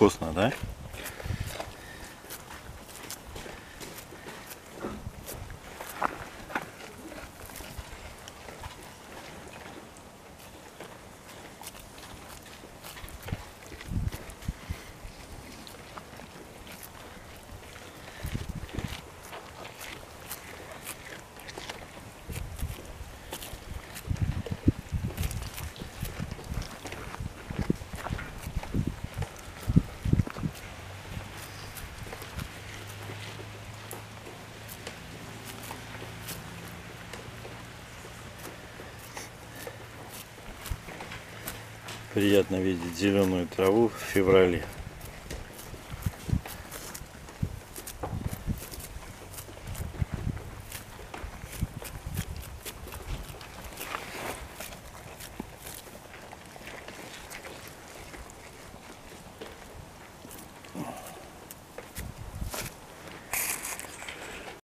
вкусно, да? Приятно видеть зеленую траву в феврале.